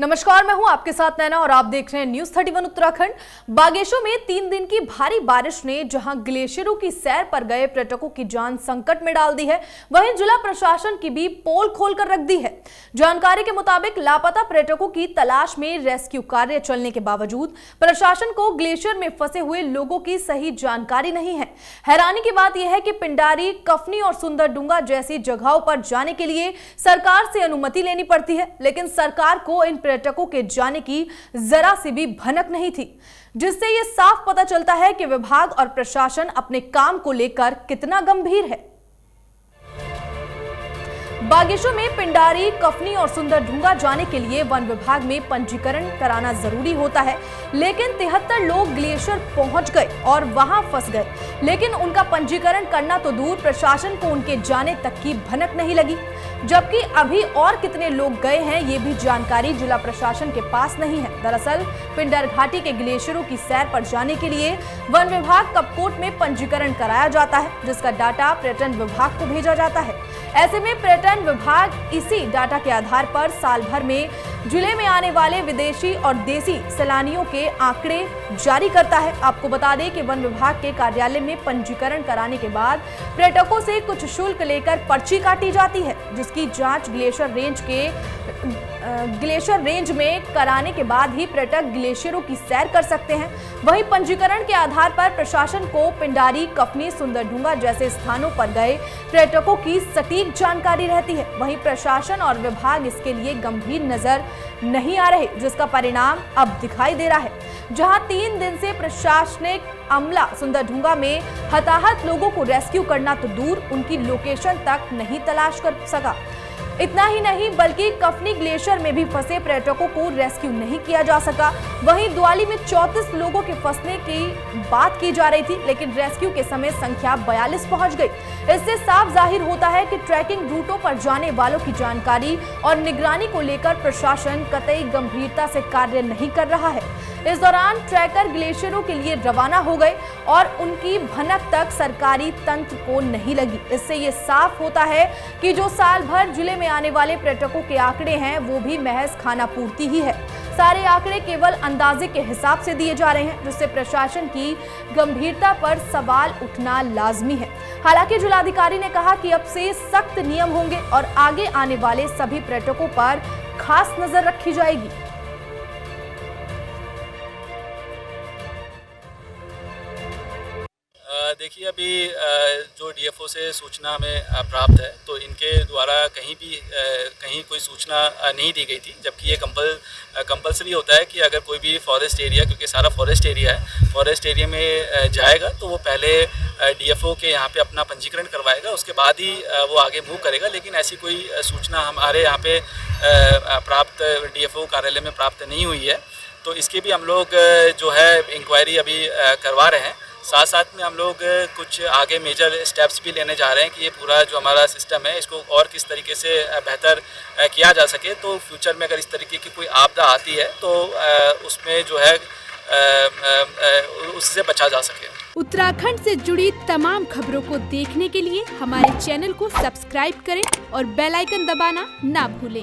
नमस्कार, मैं हूँ आपके साथ नैना और आप देख रहे हैं न्यूज़ 31 उत्तराखंड। बागेश्वर में तीन दिन की भारी बारिश ने जहाँ ग्लेशियरों की सैर पर गए पर्यटकों की जान संकट में डाल दी है, वहीं जिला प्रशासन की भी पोल खोल कर रख दी है। जानकारी के मुताबिक लापता पर्यटकों की तलाश में रेस्क्यू कार्य चलने के बावजूद प्रशासन को ग्लेशियर में फंसे हुए लोगों की सही जानकारी नहीं है। हैरानी की बात यह है कि पिंडारी, कफनी और सुंदरडूँगा जैसी जगहों पर जाने के लिए सरकार से अनुमति लेनी पड़ती है, लेकिन सरकार को इन पर्यटकों के जाने की जरा सी भी भनक नहीं थी, जिससे ये साफ़ पता चलता है कि विभाग और प्रशासन अपने काम को लेकर कितना गंभीर है। बागेश्वर में पिंडारी, कफनी और सुंदर ढूँगा जाने के लिए वन विभाग में पंजीकरण कराना ज़रूरी होता है। लेकिन तिहत्तर लोग ग्लेशियर पहुँच गए और वहाँ फंस गए। लेकिन उनका पंजीकरण करना तो दूर, प्रशासन को उनके जाने तक की भनक नहीं लगी। जबकि अभी और कितने लोग गए हैं, ये भी जानकारी जिला प्रशासन के पास नहीं है। दरअसल, पिंडर घाटी के ग्लेशियरों की सैर पर जाने के लिए वन विभाग कपकोट में पंजीकरण कराया जाता है, जिसका डाटा पर्यटन विभाग को भेजा जाता है। ऐसे में पर्यटन विभाग इसी डाटा के आधार पर साल भर में ज़िले में आने वाले विदेशी और देसी सैलानियों के आंकड़े जारी करता है। आपको बता दें कि वन विभाग के कार्यालय में पंजीकरण कराने के बाद पर्यटकों से कुछ शुल्क लेकर पर्ची काटी जाती है, जिसकी जाँच ग्लेशियर रेंज के ग्लेशियर रेंज में कराने के बाद ही पर्यटक ग्लेशियरों की सैर कर सकते हैं। वहीं पंजीकरण के आधार पर प्रशासन को पिंडारी, कफनी, सुंदरढूँगा जैसे स्थानों पर गए पर्यटकों की सटीक जानकारी रहती है। वहीं प्रशासन और विभाग इसके लिए गंभीर नज़र नहीं आ रहे, जिसका परिणाम अब दिखाई दे रहा है। जहाँ तीन दिन से प्रशासनिक अमला सुंदरढूँगा में हताहत लोगों को रेस्क्यू करना तो दूर, उनकी लोकेशन तक नहीं तलाश कर सका। इतना ही नहीं, बल्कि कफनी ग्लेशियर में भी फंसे पर्यटकों को रेस्क्यू नहीं किया जा सका। वहीं द्वाली में 34 लोगों के फंसने की बात की जा रही थी, लेकिन रेस्क्यू के समय संख्या 42 पहुँच गई। इससे साफ़ ज़ाहिर होता है कि ट्रैकिंग रूटों पर जाने वालों की जानकारी और निगरानी को लेकर प्रशासन कतई गंभीरता से कार्य नहीं कर रहा है। इस दौरान ट्रैकर ग्लेशियरों के लिए रवाना हो गए और उनकी भनक तक सरकारी तंत्र को नहीं लगी। इससे ये साफ़ होता है कि जो साल भर ज़िले में आने वाले पर्यटकों के आंकड़े हैं, वो भी महज खाना पूर्ति ही है। सारे आंकड़े केवल अंदाजे के हिसाब से दिए जा रहे हैं, जिससे प्रशासन की गंभीरता पर सवाल उठना लाजमी है। हालाँकि जिलाधिकारी ने कहा कि अब से सख्त नियम होंगे और आगे आने वाले सभी पर्यटकों पर खास नज़र रखी जाएगी। देखिए, अभी जो डीएफओ से सूचना हमें प्राप्त है तो इनके द्वारा कहीं भी कहीं कोई सूचना नहीं दी गई थी, जबकि ये कंपल कंपलसरी होता है कि अगर कोई भी फॉरेस्ट एरिया, क्योंकि सारा फॉरेस्ट एरिया है, फॉरेस्ट एरिया में जाएगा तो वो पहले डीएफओ के यहाँ पे अपना पंजीकरण करवाएगा, उसके बाद ही वो आगे मूव करेगा, लेकिन ऐसी कोई सूचना हमारे यहाँ पे प्राप्त डीएफओ कार्यालय में प्राप्त नहीं हुई है। तो इसकी भी हम लोग जो है इंक्वायरी अभी करवा रहे हैं साथ साथ में हम लोग कुछ आगे मेजर स्टेप्स भी लेने जा रहे हैं कि ये पूरा जो हमारा सिस्टम है, इसको और किस तरीके से बेहतर किया जा सके। तो फ्यूचर में अगर इस तरीके की कोई आपदा आती है तो उसमें जो है उससे बचा जा सके। उत्तराखंड से जुड़ी तमाम खबरों को देखने के लिए हमारे चैनल को सब्सक्राइब करें और बेल आइकन दबाना ना भूलें।